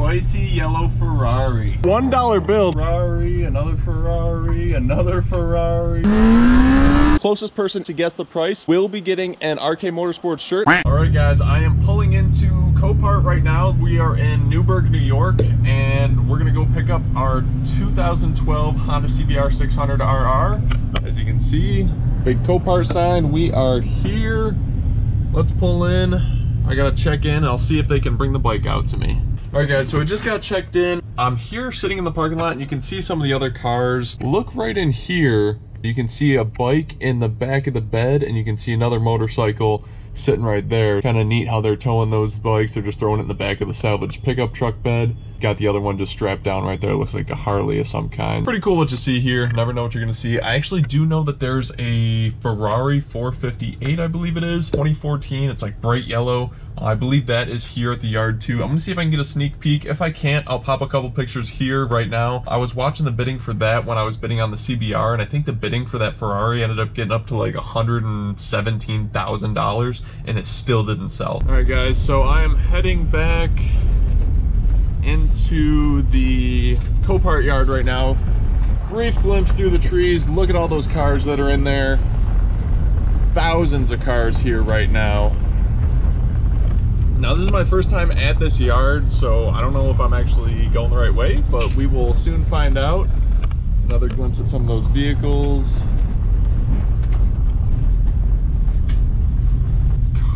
spicy yellow Ferrari. One dollar bill. Ferrari, another Ferrari, another Ferrari. Closest person to guess the price will be getting an RK Motorsports shirt. All right, guys, I am pulling into Copart right now. We are in Newburgh, New York, and we're gonna go pick up our 2012 Honda CBR 600 RR. As you can see, big Copart sign. We are here. Let's pull in. I gotta check in. I'll see if they can bring the bike out to me. All right, guys, so we just got checked in. I'm here sitting in the parking lot, and you can see some of the other cars. Look right in here. You can see a bike in the back of the bed, and you can see another motorcycle sitting right there. Kind of neat how they're towing those bikes. They're just throwing it in the back of the salvage pickup truck bed. Got the other one just strapped down right there. Looks like a Harley of some kind. Pretty cool what you see here. Never know what you're gonna see. I actually do know that there's a Ferrari 458, I believe it is, 2014. It's like bright yellow. I believe that is here at the yard too. I'm gonna see if I can get a sneak peek. If I can't, I'll pop a couple pictures here right now. I was watching the bidding for that when I was bidding on the CBR, and I think the bidding for that Ferrari ended up getting up to like $117,000, and it still didn't sell. All right, guys, so I am heading back into the Copart yard right now. Brief glimpse through the trees. Look at all those cars that are in there. Thousands of cars here right now. Now this is my first time at this yard, so I don't know if I'm actually going the right way, but we will soon find out. Another glimpse at some of those vehicles.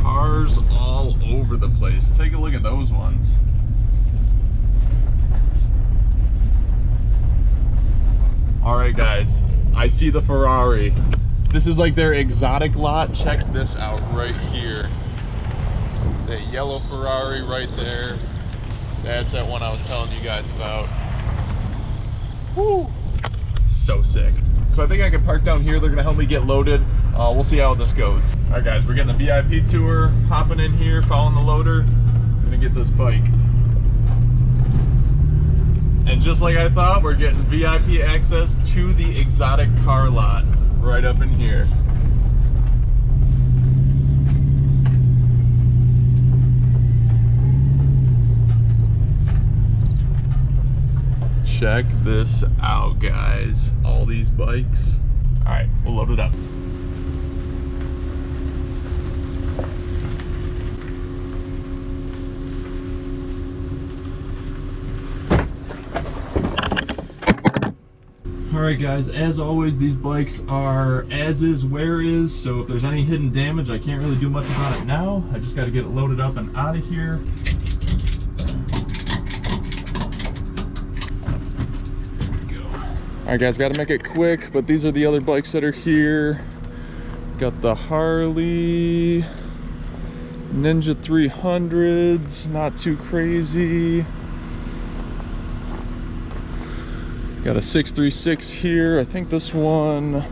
Cars all over the place. Take a look at those ones. All right, guys, I see the Ferrari. This is like their exotic lot. Check this out right here. That yellow Ferrari right there. That's that one I was telling you guys about. Woo! So sick. So I think I can park down here. They're gonna help me get loaded. Uh, we'll see how this goes. All right, guys, we're getting the VIP tour, hopping in here, following the loader. Gonna get this bike. And just like I thought, we're getting VIP access to the exotic car lot right up in here. Check this out, guys. All these bikes. All right, we'll load it up. All right guys, as always, these bikes are as is, where is, so if there's any hidden damage, I can't really do much about it now. I just gotta get it loaded up and out of here. All right guys, gotta make it quick, but these are the other bikes that are here. Got the Harley, Ninja 300s, not too crazy. Got a 636 here. I think this one,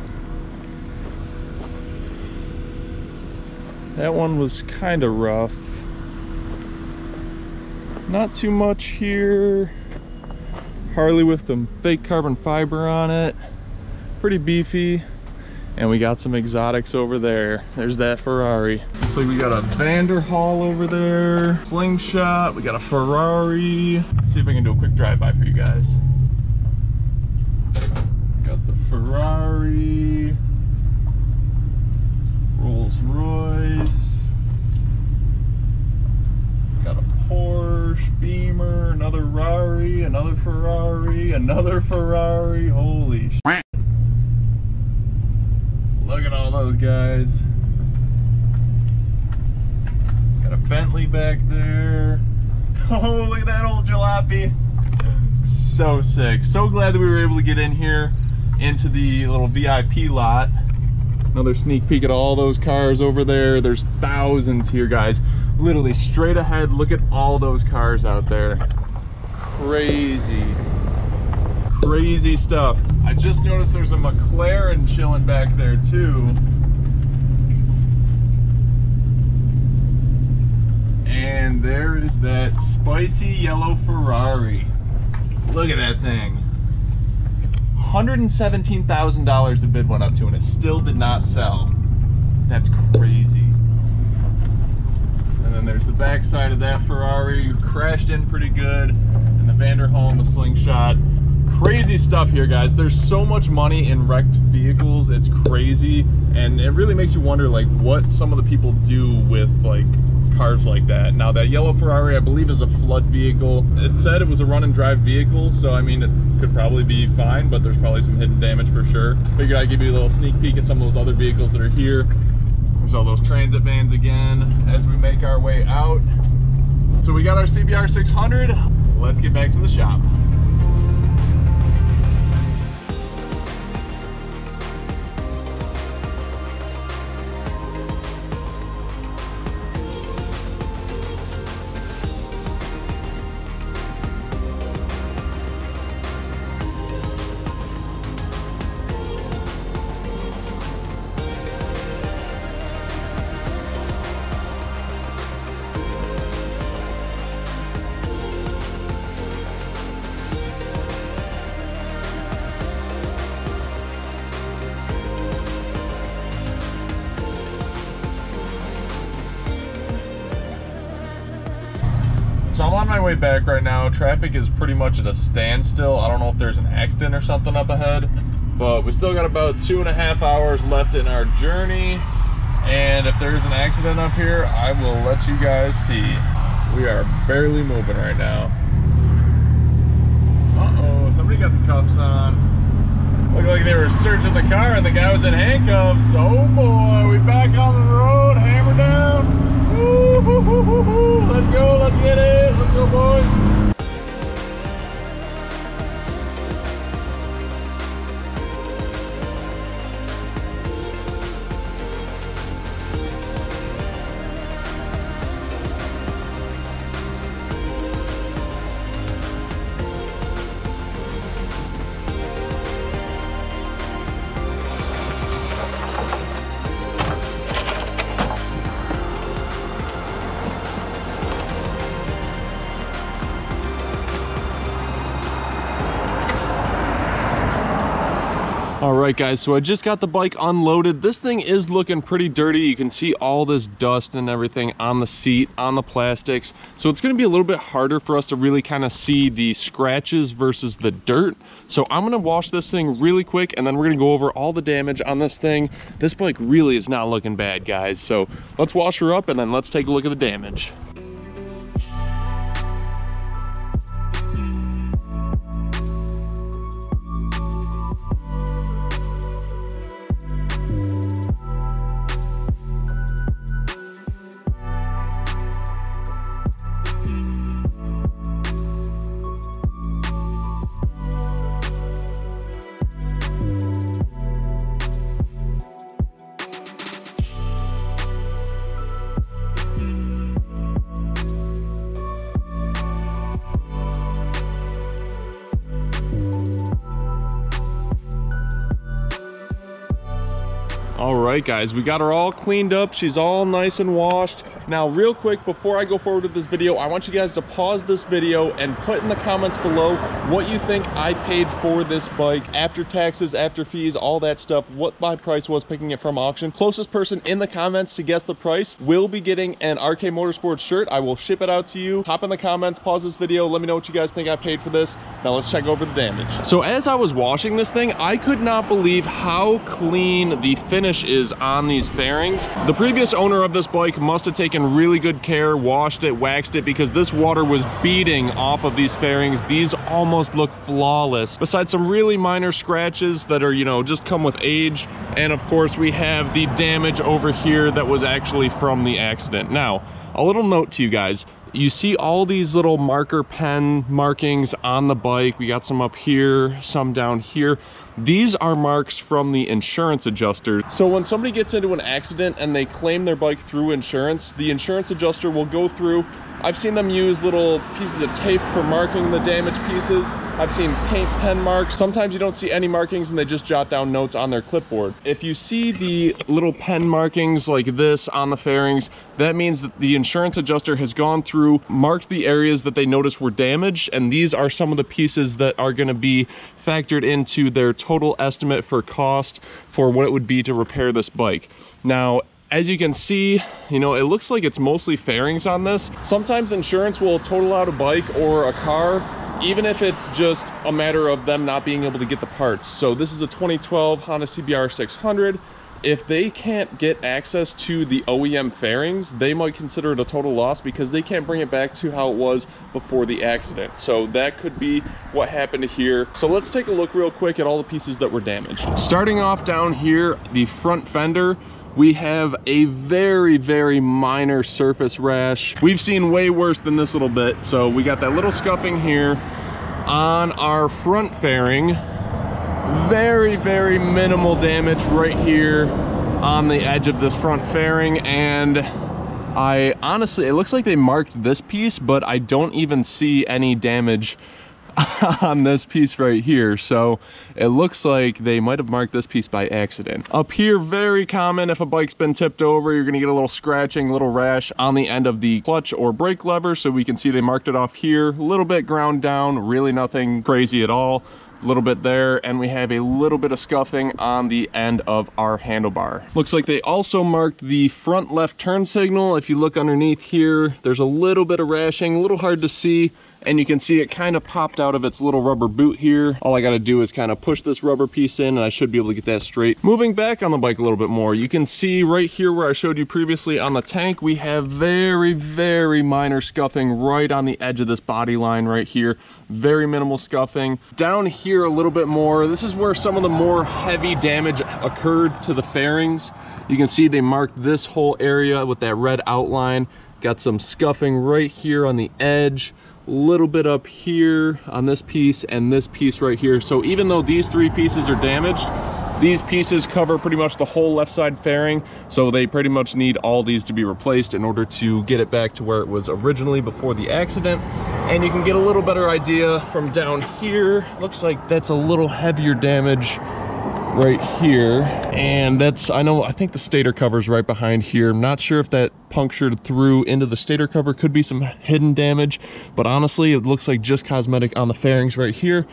that one was kind of rough. Not too much here. Harley with some fake carbon fiber on it. Pretty beefy. And we got some exotics over there. There's that Ferrari. Looks like we got a Vanderhall over there. Slingshot, we got a Ferrari. Let's see if I can do a quick drive-by for you guys. Got the Ferrari, Rolls Royce, got a Porsche, Beamer, another Rari, another Ferrari, another Ferrari. Holy shit. Look at all those guys. Got a Bentley back there. Oh, look at that old jalopy so sick. So glad that we were able to get in here into the little VIP lot. Another sneak peek at all those cars over there. There's thousands here, guys. Literally straight ahead, look at all those cars out there. Crazy, crazy stuff. I just noticed there's a McLaren chilling back there too. And there is that spicy yellow Ferrari. Look at that thing. $117,000 the bid went up to and it still did not sell. That's crazy. Then there's the backside of that Ferrari. You Crashed in pretty good. And the Vanderhall, the Slingshot. Crazy stuff here, guys. There's so much money in wrecked vehicles. It's crazy. And it really makes you wonder like what some of the people do with like cars like that. Now that yellow Ferrari, I believe is a flood vehicle. It said it was a run and drive vehicle. So I mean, it could probably be fine, but there's probably some hidden damage for sure. Figured I'd give you a little sneak peek of some of those other vehicles that are here. There's all those transit vans again as we make our way out. So we got our CBR 600. Let's get back to the shop. So I'm on my way back right now. Traffic is pretty much at a standstill. I don't know if there's an accident or something up ahead, but we still got about two and a half hours left in our journey. And if there's an accident up here, I will let you guys see. We are barely moving right now. Uh-oh, somebody got the cuffs on. Looked like they were searching the car and the guy was in handcuffs. Oh boy, we back on the road, hammer right, guys, so I just got the bike unloaded. This thing is looking pretty dirty. You can see all this dust and everything on the seat, on the plastics. So it's gonna be a little bit harder for us to really kind of see the scratches versus the dirt. So I'm gonna wash this thing really quick and then we're gonna go over all the damage on this thing. This bike really is not looking bad, guys. So let's wash her up and then let's take a look at the damage. All right, guys, we got her all cleaned up. She's all nice and washed. Now, real quick, before I go forward with this video, I want you guys to pause this video and put in the comments below what you think I paid for this bike after taxes, after fees, all that stuff, what my price was picking it from auction. Closest person in the comments to guess the price will be getting an RK Motorsports shirt. I will ship it out to you. Hop in the comments, pause this video, let me know what you guys think I paid for this. Now let's check over the damage. So as I was washing this thing, I could not believe how clean the finish is on these fairings. The previous owner of this bike must have taken really good care, washed it, waxed it, because this water was beating off of these fairings. These almost look flawless. Besides some really minor scratches that are, you know, just come with age. And of course we have the damage over here that was actually from the accident. Now, a little note to you guys, you see all these little marker pen markings on the bike. We got some up here, some down here. These are marks from the insurance adjuster. So when somebody gets into an accident and they claim their bike through insurance, the insurance adjuster will go through. I've seen them use little pieces of tape for marking the damaged pieces. I've seen paint pen marks. Sometimes you don't see any markings and they just jot down notes on their clipboard. If you see the little pen markings like this on the fairings, that means that the insurance adjuster has gone through, marked the areas that they noticed were damaged, and these are some of the pieces that are gonna be factored into their total estimate for cost for what it would be to repair this bike. Now, as you can see, you know, it looks like it's mostly fairings on this. Sometimes insurance will total out a bike or a car even if it's just a matter of them not being able to get the parts. So this is a 2012 Honda CBR 600 if they can't get access to the OEM fairings, they might consider it a total loss because they can't bring it back to how it was before the accident. So that could be what happened here. So let's take a look real quick at all the pieces that were damaged. Starting off down here, the front fender, we have a very, very minor surface rash. We've seen way worse than this little bit. So we got that little scuffing here on our front fairing very, very minimal damage right here on the edge of this front fairing. And I honestly, it looks like they marked this piece, but I don't even see any damage on this piece right here. So it looks like they might have marked this piece by accident. Up here very common. If a bike's been tipped over you're gonna get a little scratching little rash on the end of the clutch or brake lever so we can see they marked it off here. A little bit ground down really nothing crazy at all little bit there and we have a little bit of scuffing on the end of our handlebar. Looks like they also marked the front left turn signal. If you look underneath here there's a little bit of rashing a little hard to see and you can see it kind of popped out of its little rubber boot here. All I got to do is kind of push this rubber piece in and I should be able to get that straight. Moving back on the bike a little bit more, you can see right here where I showed you previously on the tank, we have very, very minor scuffing right on the edge of this body line right here. Very minimal scuffing. Down here a little bit more, this is where some of the more heavy damage occurred to the fairings. You can see they marked this whole area with that red outline. Got some scuffing right here on the edge little bit up here on this piece and this piece right here. So even though these three pieces are damaged, these pieces cover pretty much the whole left side fairing. So they pretty much need all these to be replaced in order to get it back to where it was originally before the accident. And you can get a little better idea from down here. Looks like that's a little heavier damage right here. And that's i know i think the stator cover's right behind here. I'm not sure if that punctured through into the stator cover. Could be some hidden damage but honestly it looks like just cosmetic on the fairings right here.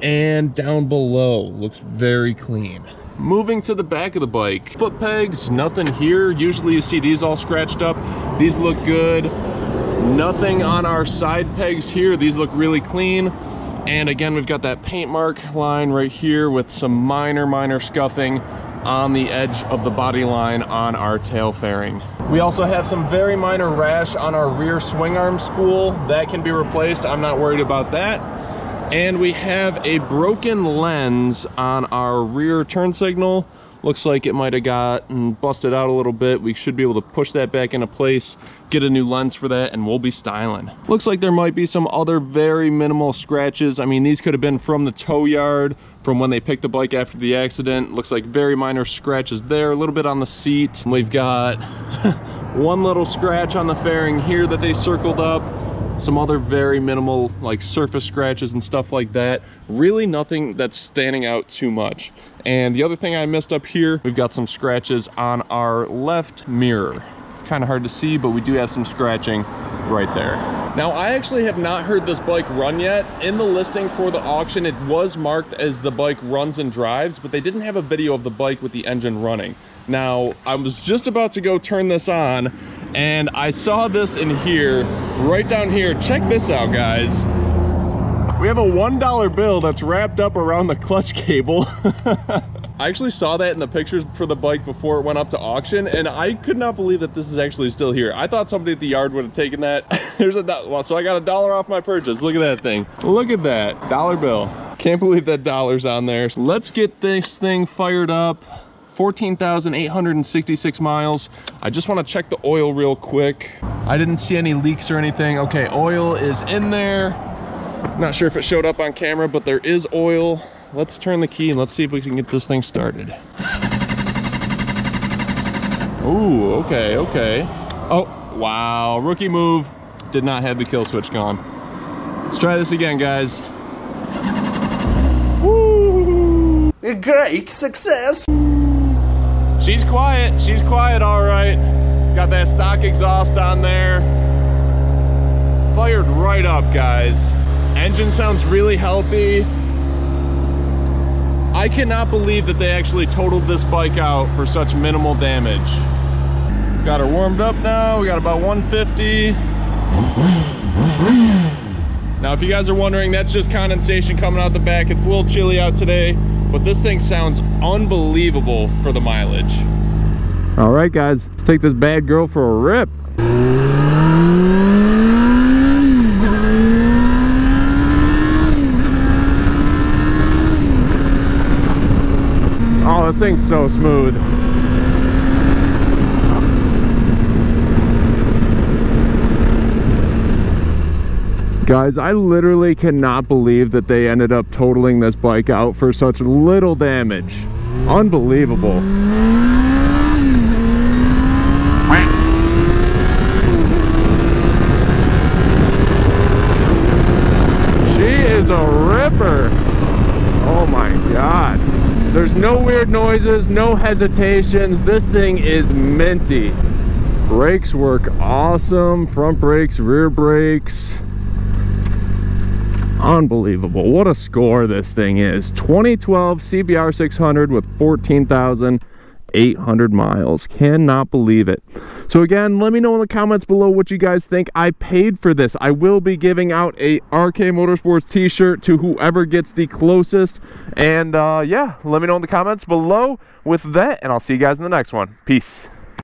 And down below looks very clean. Moving to the back of the bike. Foot pegs nothing here. Usually you see these all scratched up. These look good. Nothing on our side pegs here. These look really clean and again, we've got that paint mark line right here with some minor, minor scuffing on the edge of the body line on our tail fairing. We also have some very minor rash on our rear swing arm spool. That can be replaced. I'm not worried about that. And we have a broken lens on our rear turn signal looks like it might have gotten busted out a little bit. We should be able to push that back into place get a new lens for that and we'll be styling. Looks like there might be some other very minimal scratches. I mean these could have been from the tow yard from when they picked the bike after the accident. Looks like very minor scratches there a little bit on the seat. We've got one little scratch on the fairing here that they circled up some other very minimal like surface scratches and stuff like that. Really nothing that's standing out too much. And the other thing i missed up here we've got some scratches on our left mirror. Kind of hard to see but we do have some scratching right there. Now i actually have not heard this bike run yet. In the listing for the auction it was marked as the bike runs and drives but they didn't have a video of the bike with the engine running. Now i was just about to go turn this on and I saw this in here, right down here. Check this out, guys. We have a $1 bill that's wrapped up around the clutch cable. I actually saw that in the pictures for the bike before it went up to auction, and I could not believe that this is actually still here. I thought somebody at the yard would have taken that. There's a well, so I got a dollar off my purchase. Look at that thing. Look at that dollar bill. Can't believe that dollar's on there. let's get this thing fired up. 14,866 miles. I just want to check the oil real quick. I didn't see any leaks or anything. Okay, oil is in there. Not sure if it showed up on camera, but there is oil. Let's turn the key and let's see if we can get this thing started. Ooh, okay, okay. Oh, wow, rookie move. Did not have the kill switch gone. Let's try this again, guys. Woo! Great success! She's quiet. She's quiet all right. Got that stock exhaust on there. Fired right up, guys. Engine sounds really healthy. I cannot believe that they actually totaled this bike out for such minimal damage. Got her warmed up now. We got about 150. Now, if you guys are wondering, that's just condensation coming out the back. It's a little chilly out today, but this thing sounds unbelievable for the mileage. All right, guys, let's take this bad girl for a rip. Oh, this thing's so smooth. Guys, I literally cannot believe that they ended up totaling this bike out for such little damage. Unbelievable. She is a ripper. Oh my God. There's no weird noises, no hesitations. This thing is minty. Brakes work awesome. Front brakes, rear brakes. Unbelievable. What a score this thing is. 2012 CBR 600 with 14,800 miles. Cannot believe it. So again, let me know in the comments below what you guys think. I paid for this. I will be giving out a RK Motorsports t-shirt to whoever gets the closest. And uh, yeah, let me know in the comments below with that. And I'll see you guys in the next one. Peace.